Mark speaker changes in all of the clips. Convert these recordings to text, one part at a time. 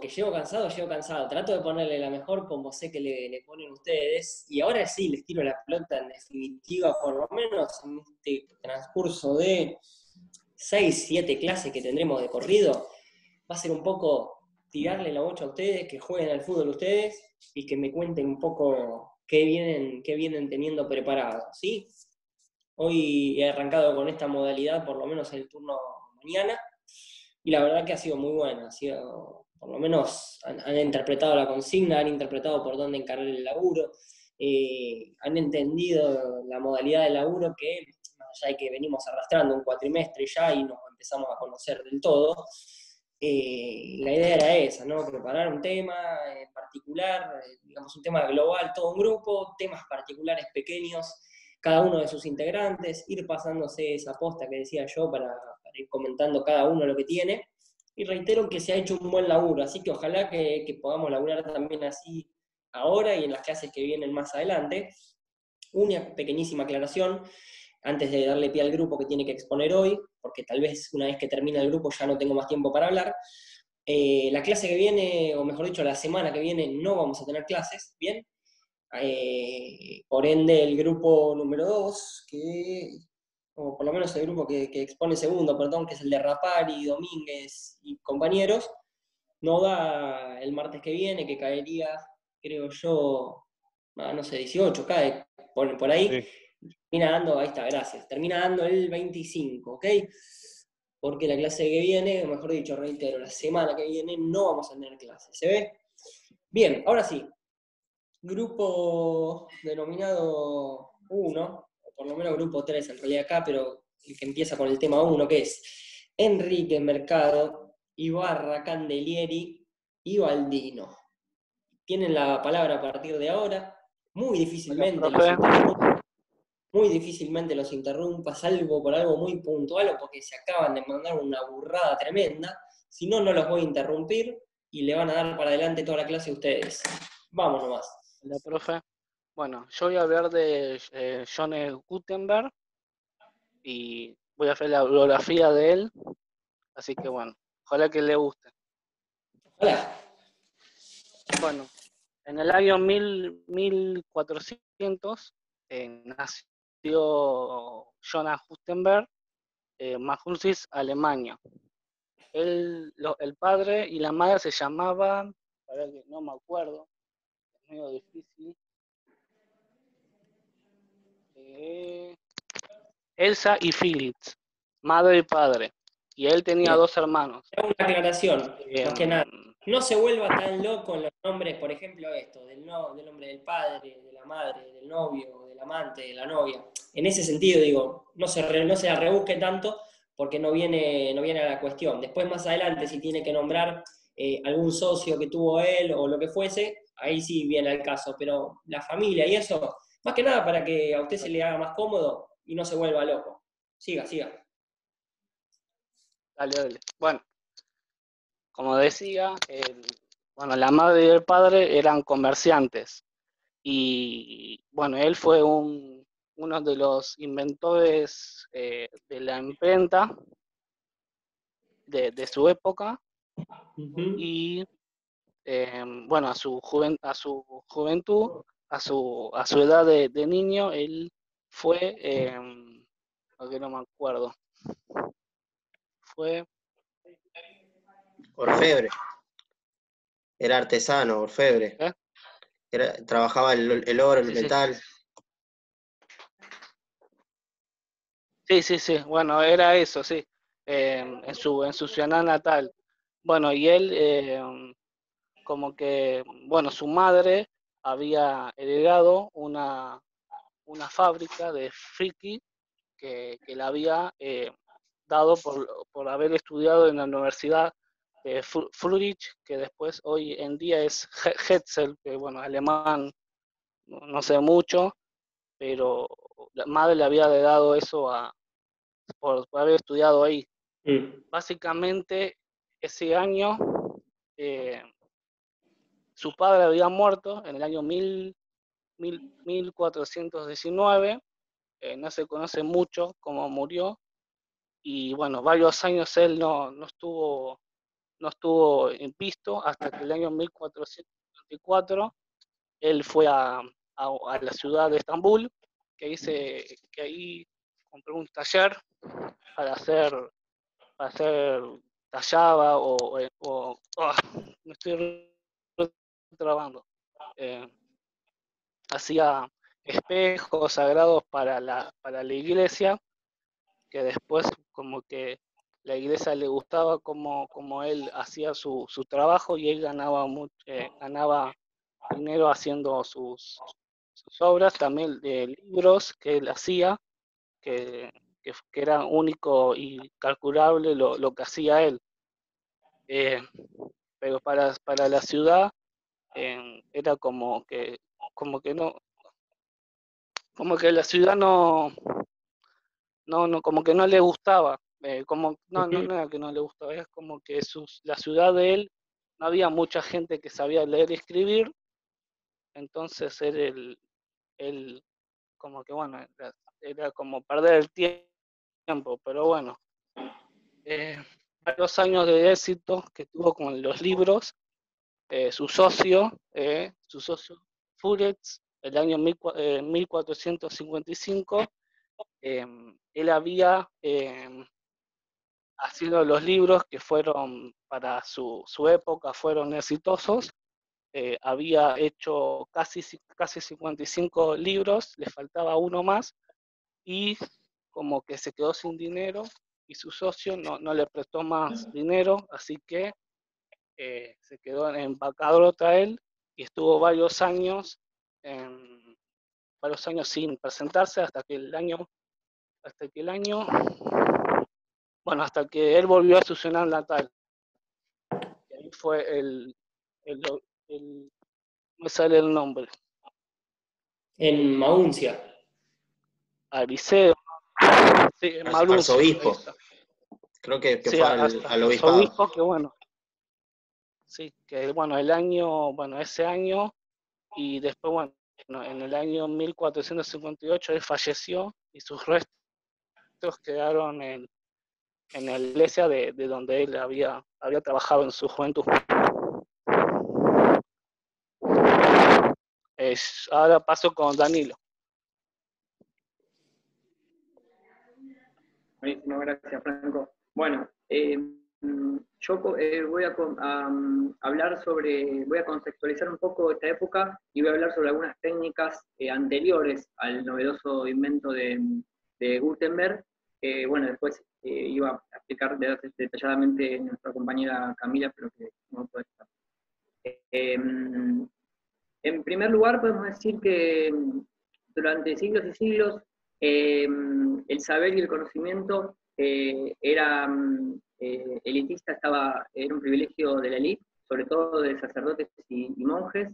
Speaker 1: que llego cansado, llego cansado. Trato de ponerle la mejor como sé que le, le, ponen ustedes. Y ahora sí les tiro la pelota en definitiva, por lo menos en este transcurso de 6, 7 clases que tendremos de corrido. Va a ser un poco tirarle la bocha a ustedes, que jueguen al fútbol ustedes y que me cuenten un poco qué vienen, qué vienen teniendo preparado. ¿sí? Hoy he arrancado con esta modalidad, por lo menos el turno mañana, y la verdad que ha sido muy buena. Ha sido por lo menos han, interpretado la consigna, han interpretado por dónde encarar el laburo, eh, han entendido la modalidad de laburo que, más allá de que venimos arrastrando un cuatrimestre ya y nos empezamos a conocer del todo, eh, la idea era esa, ¿no? Preparar un tema en particular, eh, digamos un tema global, todo un grupo, temas particulares pequeños, cada uno de sus integrantes, ir pasándose esa posta que decía yo para ir comentando cada uno lo que tiene y reitero que se ha hecho un buen laburo, así que ojalá que, podamos laburar también así ahora y en las clases que vienen más adelante. Una pequeñísima aclaración, antes de darle pie al grupo que tiene que exponer hoy, porque tal vez una vez que termine el grupo ya no tengo más tiempo para hablar. Eh, la clase que viene, o mejor dicho, la semana que viene no vamos a tener clases, ¿bien? Eh, por ende, el grupo número 2, que o por lo menos el grupo que, expone segundo, perdón, que es el de Rapari, Domínguez y compañeros, no da el martes que viene, que caería, creo yo, no sé, 18, cae por, por ahí. Termina dando, ahí está, gracias. Termina dando el 25, ¿ok? Porque la clase que viene, o mejor dicho, reitero, la semana que viene no vamos a tener clase, ¿se ve? Bien, ahora sí. Grupo denominado 1, por lo menos grupo 3 en realidad acá, pero el que empieza con el tema 1, que es Enrique Mercado, Ibarra Candelieri y Baldino. Tienen la palabra a partir de ahora. Muy difícilmente los interrumpa, muy difícilmente los interrumpa, salvo por algo muy puntual o porque se acaban de mandar una burrada tremenda. Si no, no los voy a interrumpir y le van a dar para adelante toda la clase a ustedes. Vamos nomás.
Speaker 2: Hola, profe. Bueno, yo voy a hablar de eh, John Gutenberg y voy a hacer la biografía de él. Así que bueno, ojalá que le guste.
Speaker 1: Hola.
Speaker 2: Bueno, en el año 1400 eh, nació Jonas Gutenberg, eh, Alemania. el padre y la madre se llamaban, no me acuerdo, es medio difícil, Elsa y Phillips, madre y padre. Y él tenía dos hermanos.
Speaker 1: Una aclaración, eh, que nada. No se vuelva tan loco en los nombres, por ejemplo, esto, del, no, del nombre del padre, de la madre, del novio, del amante, de la novia. En ese sentido, digo, no se, no se rebusque tanto porque no viene, no viene a la cuestión. Después, más adelante, si tiene que nombrar eh, algún socio que tuvo él o lo que fuese, ahí sí viene al caso. Pero la familia y eso, más que nada para que a usted se le haga más cómodo y no se vuelva loco. Siga, siga.
Speaker 2: Dale, dale. Bueno, como decía, bueno, la madre y el padre eran comerciantes. Y bueno, él fue un, uno de los inventores eh, de la imprenta de, su época. Y eh, bueno, a su, a su juventud a su, a su edad de, niño, él fue, eh, no me acuerdo, fue...
Speaker 3: Orfebre. Era artesano, orfebre. ¿Eh? Era, trabajaba el, oro, el metal.
Speaker 2: Sí. sí, sí, Bueno, era eso, sí. Eh, en, su, en su ciudad natal. Bueno, y él, eh, como que, bueno, su madre había heredado una, una fábrica de friki que, que le había eh, dado por, haber estudiado en la Universidad de Friedrich, que después hoy en día es Hetzel, que bueno, alemán no, sé mucho, pero la madre le había dado eso a, por, haber estudiado ahí. Mm. Básicamente, ese año eh, su padre había muerto en el año 1419, eh, no se conoce mucho cómo murió, y bueno, varios años él no, estuvo no estuvo visto hasta que el año 1424 él fue a, la ciudad de Estambul, que ahí, que ahí compró un taller para hacer, para hacer tallaba o, ah, me estoy trabando. Eh, hacía espejos sagrados para la, para la iglesia, que después como que la iglesia le gustaba como, como él hacía su, su trabajo y él ganaba, mucho, eh, ganaba dinero haciendo sus, obras, también de libros que él hacía, que, que, era único y calculable lo, lo que hacía él. Eh, pero para, para la ciudad eh, era como que, como que no, como que la ciudad no, no, no, como que no le gustaba, eh, como, no, no, no era que no le gustaba, es como que sus, la ciudad de él no había mucha gente que sabía leer y escribir, entonces era el, el como que bueno, era, como perder el tiempo, pero bueno. Eh, varios años de éxito que tuvo con los libros, eh, su socio, eh, su socio Furetz, el año 1455, em, él había em, haciendo los libros que fueron para su, su época fueron exitosos. Eh, había hecho casi, casi 55 libros, le faltaba uno más y como que se quedó sin dinero y su socio no, no le prestó más dinero, así que eh, se quedó en bancarrota él y estuvo varios años, varios años sin presentarse hasta que el año, hasta que el año, bueno, hasta que él volvió a su ciudad natal. Y ahí fue el, el, el, me sale el nombre.
Speaker 1: En Mauncia.
Speaker 2: Ariseo,
Speaker 3: Sí, Arzobispo. Creo que, fue al, obispado.
Speaker 2: que bueno. Sí, que bueno, el año, bueno, ese año y después, bueno, en el año 1458 él falleció y sus restos quedaron en, en la iglesia de, de, donde él había, había trabajado en su juventud. Es, ahora paso con Danilo.
Speaker 4: Buenísimo, gracias Franco. Bueno, eh, yo eh, voy a, hablar sobre, voy a contextualizar un poco esta época y voy a hablar sobre algunas técnicas eh, anteriores al novedoso invento de, Gutenberg. bueno, después iba a explicar detalladamente nuestra compañera Camila, pero que no puede estar. en primer lugar, podemos decir que durante siglos y siglos Em, el saber y el conocimiento eh, era mm, eh, elitista, estaba, era un privilegio de la élite, sobre todo de sacerdotes y, monjes.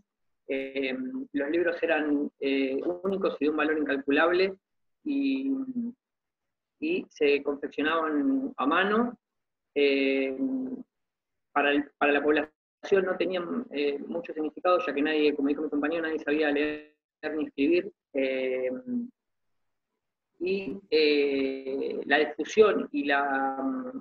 Speaker 4: Em, los libros eran eh, únicos y de un valor incalculable y, se confeccionaban a mano. Para, para, la población no tenían mucho significado, ya que nadie, como dijo mi compañero, nadie sabía leer ni escribir y eh, la difusión y la,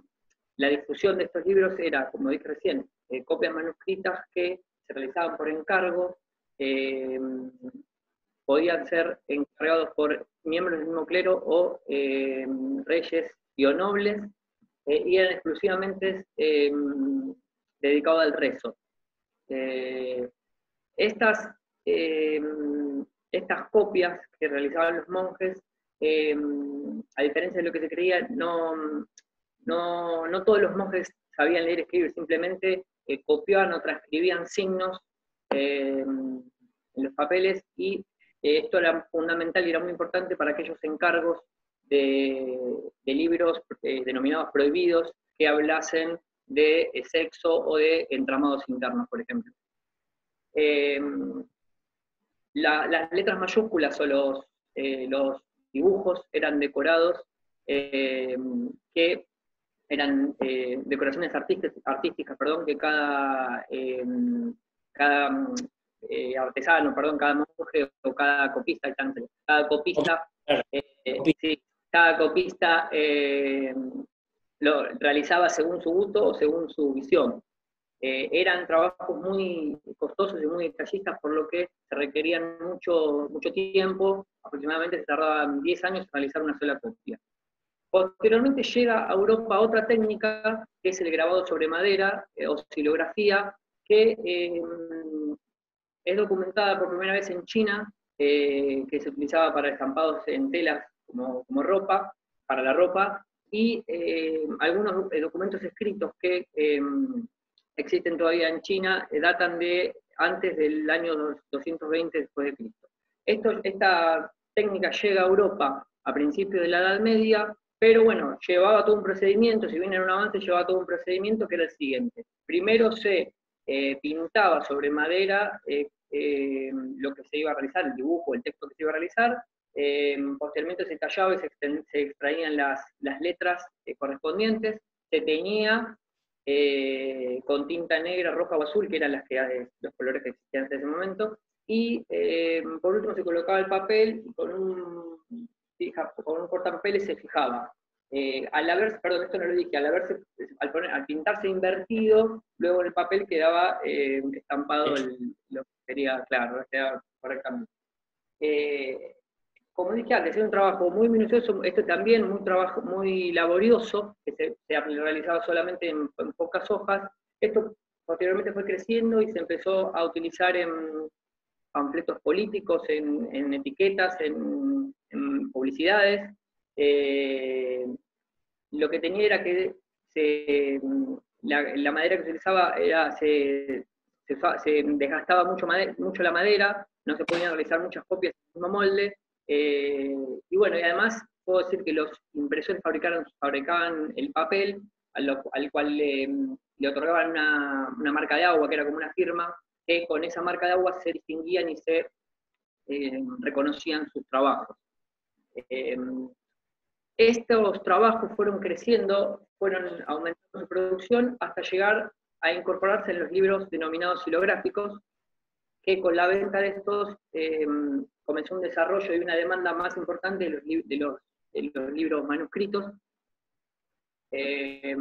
Speaker 4: la, difusión de estos libros era, como dije recién, eh, copias manuscritas que se realizaban por encargo, eh, podían ser encargados por miembros del mismo clero o reyes y o nobles, y eran exclusivamente dedicados al rezo. estas, estas copias que realizaban los monjes Em, a diferencia de lo que se creía, no, no, todos los monjes sabían leer y escribir, simplemente eh, copiaban o transcribían signos em, en los papeles y eh, esto era fundamental y era muy importante para aquellos encargos de, libros eh, denominados prohibidos que hablasen de sexo o de entramados internos, por ejemplo. Em, las letras mayúsculas o los, los dibujos eran decorados eh, que eran eh, decoraciones artísticas, artísticas, perdón, que cada, eh, cada artesano, perdón, cada monje o cada copista, cada copista, cada copista lo realizaba según su gusto o según su visión. Eh, eran trabajos muy costosos y muy detallistas, por lo que se requerían mucho, mucho tiempo, aproximadamente se tardaban 10 años en realizar una sola copia. Posteriormente llega a Europa otra técnica, que es el grabado sobre madera, eh, o silografía, que eh, es documentada por primera vez en China, que se utilizaba para estampados en telas como, como ropa, para la ropa, y algunos documentos escritos que existen todavía en China, eh, datan de antes del año 220 después de Cristo. Esto, esta técnica llega a Europa a principios de la Edad Media, pero bueno, llevaba todo un procedimiento, si bien era un avance, llevaba todo un procedimiento que era el siguiente. Primero se eh, pintaba sobre madera eh, lo que se iba a realizar, el dibujo, el texto que se iba a realizar, posteriormente se tallaba y se, extraían las, las letras correspondientes, se teñía eh, con tinta negra, roja o azul, que eran las que, eh, los colores que existían hasta ese momento, y eh, por último se colocaba el papel y con un, con un cortapapeles se fijaba. al haberse, perdón, esto no lo dije, al haberse, al, poner, al pintarse invertido, luego en el papel quedaba estampado lo que sería, claro, quedaba correctamente como dije antes, es un trabajo muy minucioso, esto también muy trabajo muy laborioso, que se, ha realizado solamente en, pocas hojas. Esto posteriormente fue creciendo y se empezó a utilizar en panfletos políticos, en, etiquetas, en, publicidades. Eh, lo que tenía era que la, madera que se utilizaba era, se, desgastaba mucho, mucho la madera, no se podían realizar muchas copias del mismo molde, eh, y bueno, y además puedo decir que los impresores fabricaron, fabricaban el papel, al, cual le, otorgaban una, marca de agua, que era como una firma, que con esa marca de agua se distinguían y se eh, reconocían sus trabajos. Eh, estos trabajos fueron creciendo, fueron aumentando su producción hasta llegar a incorporarse en los libros denominados silográficos, que con la venta de estos comenzó un desarrollo y una demanda más importante de los, de los, libros manuscritos. Eh,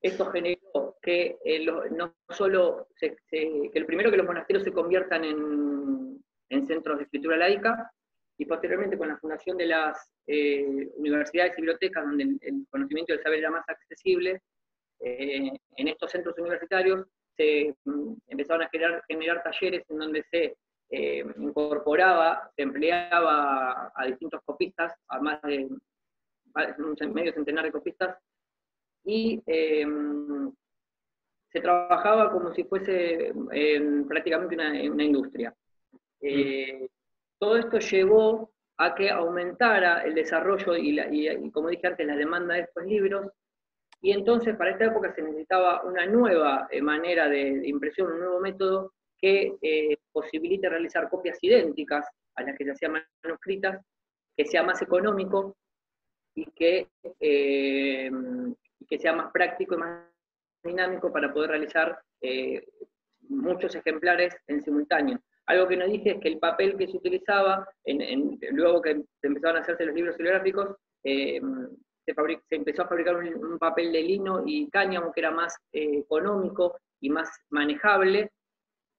Speaker 4: esto generó que eh, no solo que el primero que los monasterios se conviertan en, centros de escritura laica y posteriormente con la fundación de las eh, universidades y bibliotecas donde el, conocimiento del saber era más accesible, en estos centros universitarios se mm, empezaron a generar, generar talleres en donde se eh, incorporaba, empleaba a distintos copistas, a más de un medio centenar de copistas, y em, se trabajaba como si fuese em, prácticamente una, industria. Eh, todo esto llevó a que aumentara el desarrollo y, como dije antes, la demanda de estos libros, y entonces para esta época se necesitaba una nueva eh, manera de impresión, un nuevo método que eh, posibilite realizar copias idénticas a las que se hacían manuscritas, que sea más económico y que, eh, que sea más práctico y más dinámico para poder realizar eh, muchos ejemplares en simultáneo. Algo que no dije es que el papel que se utilizaba, en, luego que empezaron a hacerse los libros geográficos, se, empezó a fabricar un, papel de lino y cáñamo que era más económico y más manejable,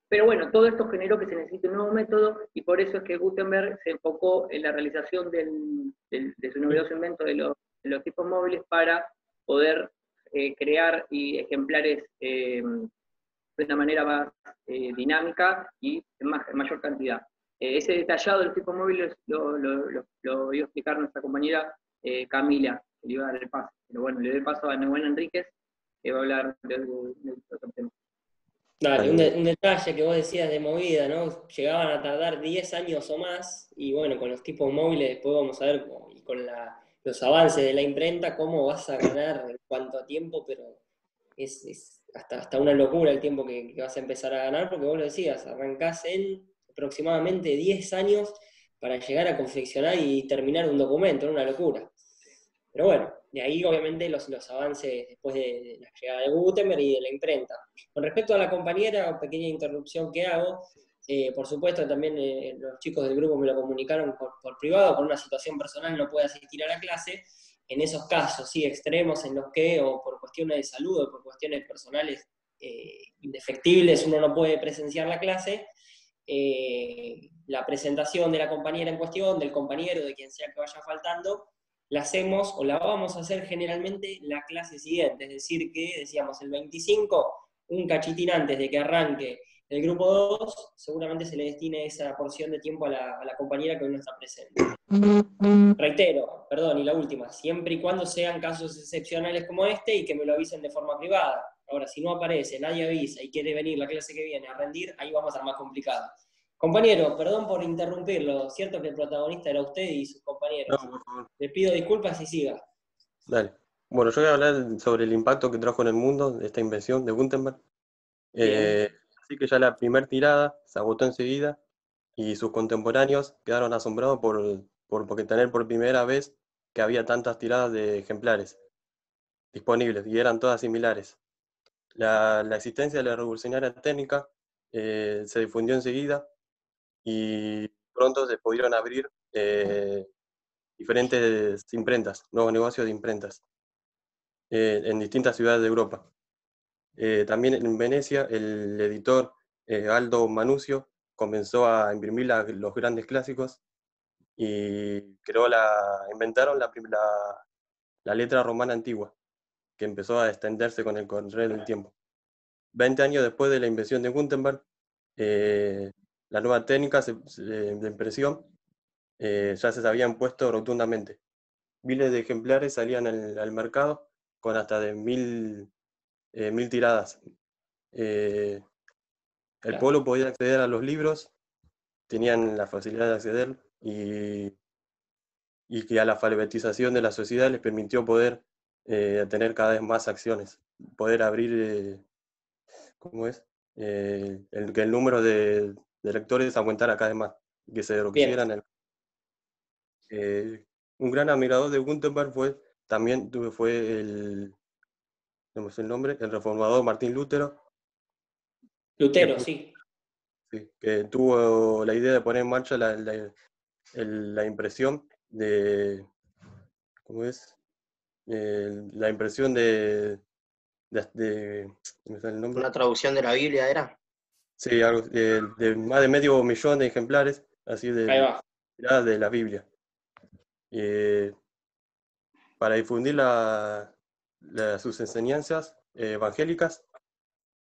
Speaker 4: pero bueno, todo esto generó que se necesite un nuevo método y por eso es que Gutenberg se enfocó en la realización de su novedoso invento de los, tipos móviles para poder eh, crear ejemplares eh, de una manera más eh, dinámica y en, mayor cantidad. ese detallado de los tipos móviles lo, iba a explicar nuestra compañera Camila, que le iba a dar el paso. Pero bueno, le doy el paso a Neuena Enríquez, que va a hablar de, de otro tema.
Speaker 1: Dale, un, detalle que vos decías de movida, ¿no? Llegaban a tardar 10 años o más, y bueno, con los tipos móviles después vamos a ver, y con los avances de la imprenta, cómo vas a ganar en cuanto a tiempo, pero es, hasta, hasta una locura el tiempo que, vas a empezar a ganar, porque vos lo decías, arrancás en aproximadamente 10 años para llegar a confeccionar y terminar un documento, una locura. Pero bueno, de ahí obviamente los, los avances después de, la llegada de Gutenberg y de la imprenta. Con respecto a la compañera, pequeña interrupción que hago, eh, por supuesto también eh, los chicos del grupo me lo comunicaron por, privado, con una situación personal no puede asistir a la clase, en esos casos, sí, extremos en los que, o por cuestiones de salud o por cuestiones personales, eh, indefectibles, uno no puede presenciar la clase, la presentación de la compañera en cuestión, del compañero, de quien sea que vaya faltando, la hacemos o la vamos a hacer generalmente la clase siguiente, es decir, que decíamos el 25, un cachitín antes de que arranque el grupo 2, seguramente se le destine esa porción de tiempo a la, compañera que hoy no está presente. Reitero, perdón, y la última, siempre y cuando sean casos excepcionales como este y que me lo avisen de forma privada. Ahora, si no aparece, nadie avisa y quiere venir la clase que viene a rendir, ahí vamos a estar más complicado. Compañero, perdón por interrumpirlo, cierto que el protagonista era usted y sus compañeros. Le pido disculpas y siga.
Speaker 5: Dale. Bueno, yo voy a hablar sobre el impacto que trajo en el mundo esta invención de Gutenberg. Eh, así que ya la primera tirada se agotó enseguida y sus contemporáneos quedaron asombrados por, por, tener por primera vez que había tantas tiradas de ejemplares disponibles y eran todas similares. La, existencia de la revolucionaria técnica eh, se difundió enseguida y pronto se pudieron abrir eh, diferentes imprentas, nuevos negocios de imprentas eh, en distintas ciudades de Europa. Eh, también en Venecia, el editor Aldo Manucio comenzó a imprimir los grandes clásicos y creó la, inventaron la, la, letra romana antigua, que empezó a extenderse con el correr del tiempo. Veinte años después de la invención de Gutenberg, la nueva técnica de impresión eh, ya se habían puesto rotundamente. Miles de ejemplares salían al, mercado con hasta de mil, eh, mil tiradas. Eh, el pueblo podía acceder a los libros, tenían la facilidad de acceder y, y que a la alfabetización de la sociedad les permitió poder tener cada vez más acciones, poder abrir, ¿cómo es? el, el número de, de lectores aumentara cada vez más, que se lo quisieran. Eh, un gran admirador de Gutenberg fue también fue el, no el nombre, el reformador Martín Lutero.
Speaker 1: Lutero, sí.
Speaker 5: sí. Que tuvo la idea de poner en marcha la, la, impresión de, ¿cómo es? la impresión de, de,
Speaker 3: el nombre? Una traducción de la Biblia era.
Speaker 5: Sí, algo, de, más de medio millón de ejemplares, así de, de la Biblia. Eh, para difundir la, sus enseñanzas eh, evangélicas,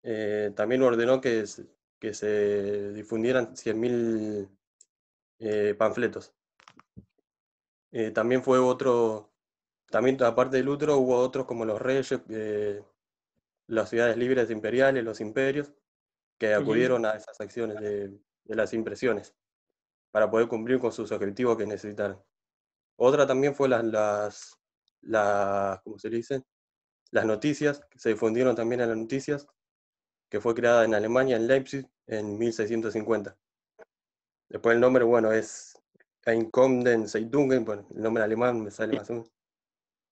Speaker 5: eh, también ordenó que, que se difundieran 100.000 panfletos. también fue otro, también aparte de Lutero, hubo otros como los reyes, las ciudades libres imperiales, los imperios, que acudieron a esas acciones de, las impresiones para poder cumplir con sus objetivos que necesitaron. Otra también fue las, las, las ¿cómo se dice? Las noticias, que se difundieron también en las noticias, que fue creada en Alemania, en Leipzig, en 1650. Después el nombre, bueno, es Einkommen Zeitungen, bueno, el nombre alemán me sale más o menos,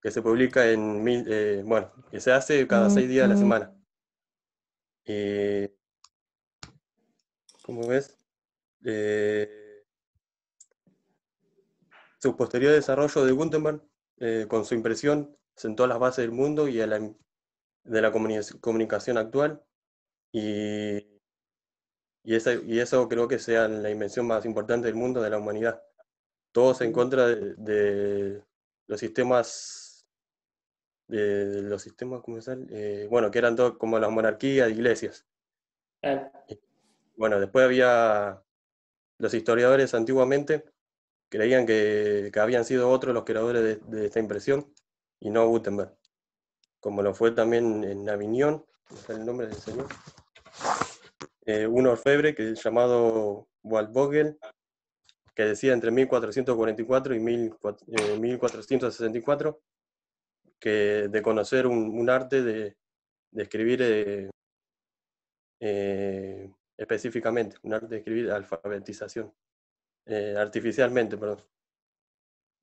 Speaker 5: que se publica en, mil, eh, bueno, que se hace cada seis días de la semana. Y como ves, eh, su posterior desarrollo de Gutenberg, eh, con su impresión, sentó las bases del mundo y de la comunicación actual, y, y, y, eso creo que sea la invención más importante del mundo de la humanidad. Todos en contra de, los sistemas, de, los sistemas, ¿cómo eh, bueno, que eran todos como las monarquías, iglesias. Bueno, después había los historiadores antiguamente creían que, habían sido otros los creadores de, esta impresión y no Gutenberg, como lo fue también en Avignon, el nombre del señor, eh, un orfebre que llamado Waldvogel, que decía entre 1444 y 1464 eh, que de conocer un, arte de, escribir eh, eh específicamente, un arte de escribir alfabetización, eh, artificialmente, perdón.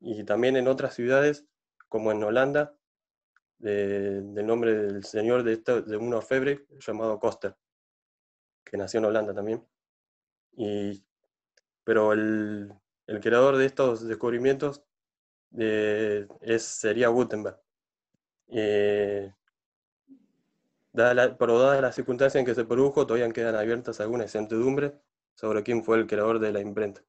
Speaker 5: Y también en otras ciudades, como en Holanda, del nombre del señor de, de un orfebre llamado Koster, que nació en Holanda también. Y, pero el, el creador de estos descubrimientos eh, es, sería Gutenberg. Eh, Dada por dadas las circunstancias en que se produjo, todavía quedan abiertas algunas incertidumbres sobre quién fue el creador de la imprenta.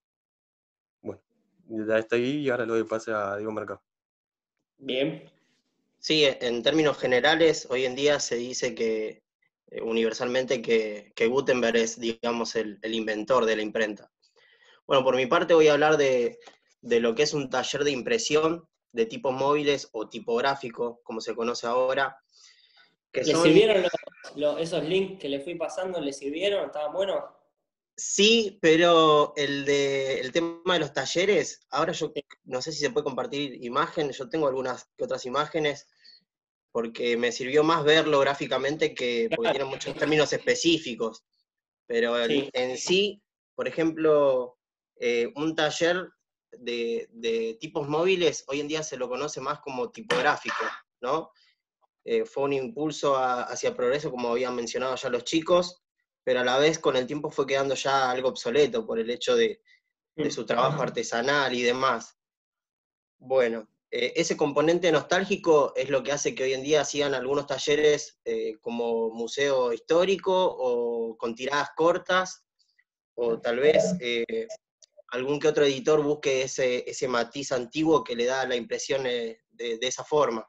Speaker 5: Bueno, ya está ahí y ahora lo doy pase a Diego Mercado.
Speaker 1: Bien.
Speaker 3: Sí, en términos generales, hoy en día se dice que eh, universalmente que, Gutenberg es, digamos, el, inventor de la imprenta. Bueno, por mi parte voy a hablar de, lo que es un taller de impresión de tipos móviles o tipográfico, como se conoce ahora.
Speaker 1: ¿Le sirvieron esos links que le fui pasando? ¿Le sirvieron? ¿Estaban buenos?
Speaker 3: Sí, pero el, de, el tema de los talleres, ahora yo no sé si se puede compartir imágenes, yo tengo algunas que otras imágenes, porque me sirvió más verlo gráficamente que porque tiene muchos términos específicos. Pero en, sí, por ejemplo, eh, un taller de, tipos móviles hoy en día se lo conoce más como tipográfico, ¿no? Eh, fue un impulso hacia el progreso, como habían mencionado ya los chicos, pero a la vez con el tiempo fue quedando ya algo obsoleto por el hecho de, de su trabajo artesanal y demás. Bueno, eh, ese componente nostálgico es lo que hace que hoy en día sigan algunos talleres eh, como museo histórico o con tiradas cortas, o tal vez eh, algún que otro editor busque ese, ese, matiz antiguo que le da la impresión de, de esa forma.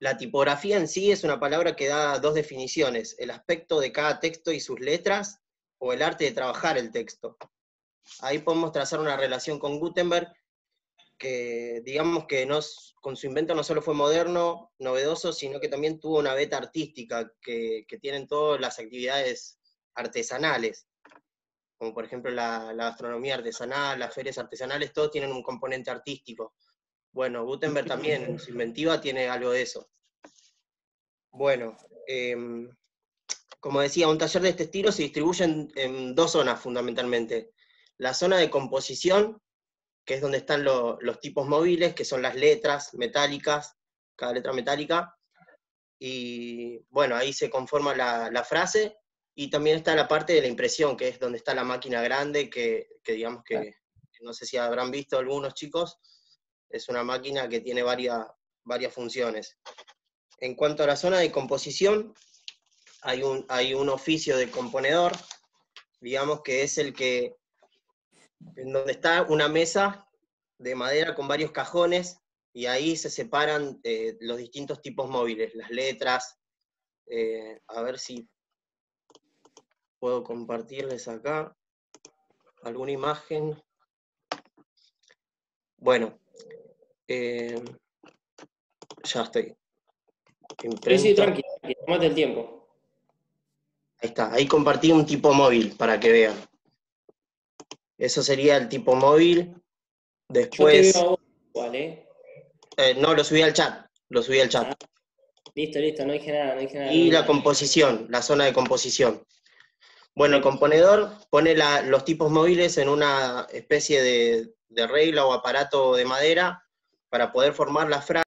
Speaker 3: La tipografía en sí es una palabra que da dos definiciones, el aspecto de cada texto y sus letras, o el arte de trabajar el texto. Ahí podemos trazar una relación con Gutenberg, que digamos que con su invento no solo fue moderno, novedoso, sino que también tuvo una beta artística que, tienen todas las actividades artesanales, como por ejemplo la, gastronomía artesanal, las ferias artesanales, todos tienen un componente artístico. Bueno, Gutenberg también en su inventiva tiene algo de eso. Bueno, em, como decía, un taller de este estilo se distribuye en dos zonas fundamentalmente. La zona de composición, que es donde están los tipos móviles, que son las letras metálicas, cada letra metálica, y bueno, ahí se conforma la, frase, y también está la parte de la impresión, que es donde está la máquina grande, que, digamos que, no sé si habrán visto algunos chicos, es una máquina que tiene varias, varias funciones. En cuanto a la zona de composición, hay un, hay un oficio de componedor, digamos que es el que en donde está una mesa de madera con varios cajones y ahí se separan eh, los distintos tipos móviles, las letras. Eh, a ver si puedo compartirles acá alguna imagen. Bueno, eh, ya estoy.
Speaker 1: Sí, sí, tranquilo, tomate el tiempo.
Speaker 3: Ahí está, ahí compartí un tipo móvil para que vean. Eso sería el tipo móvil. Después. ¿eh? Eh, no, lo subí al chat. Lo subí al chat. Ah,
Speaker 1: listo, listo, no dije nada, no dije nada.
Speaker 3: Y la composición, la zona de composición. Bueno, el componedor pone los tipos móviles en una especie de, de regla o aparato de madera para poder formar la frase